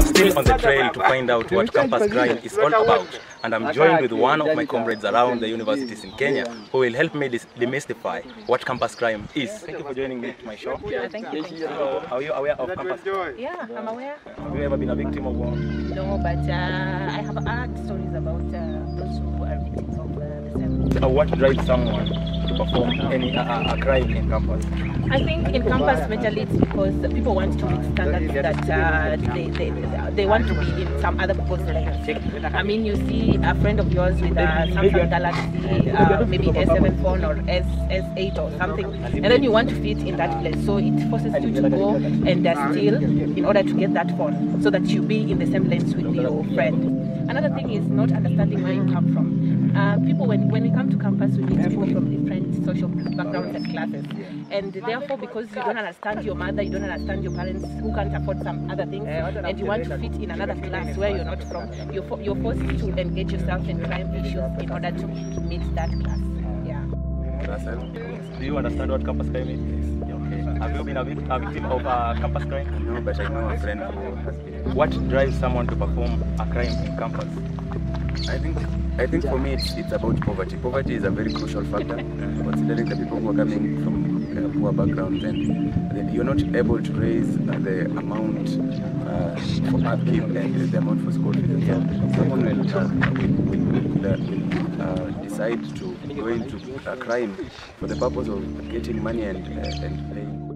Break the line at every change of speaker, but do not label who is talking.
I'm still on the trail to find out what campus crime is all about, and I'm joined with one of my comrades around the universities in Kenya who will help me demystify what campus crime is. Thank you for joining me to my show.
Yeah, thank you. Thank you.
So, are you aware of campus crime?
Yeah, I'm aware.
Have you ever been a victim of one?
No, but uh, I have heard stories about uh, those who are victims of uh, the same.
Uh, what drives someone to perform any uh, uh, a crime in campus?
I think in campus majorly it's because people want to meet standards that uh, they, they, they want to be in some other people's lives. I mean, you see a friend of yours with a Samsung Galaxy, uh, maybe S7 phone or S, S8 or something, and then you want to fit in that place. So it forces you to go and uh, steal in order to get that phone so that you be in the same lanes with your friend. Another thing is not understanding where you come from. Uh, people, when, when we come to campus, we meet social backgrounds and classes. And therefore, because you don't understand your mother, you don't understand your parents who can't afford some other things, eh, and you want to fit in another class where you're not from, you're, fo- you're forced to engage yourself in crime issues in order to, to meet that class. Yeah.
Do you understand what campus crime is? Have you been a, a victim of uh, campus crime?
No, but I know a friend who has been.
What drives someone to perform a crime in campus?
I think I think for me it's, it's about poverty. Poverty is a very crucial factor, considering the people who are coming from uh, poor backgrounds and then you're not able to raise uh, the amount uh, upkeep and the amount for school fees. So someone will, uh, will, uh, decide to go into a crime for the purpose of getting money and, uh, and paying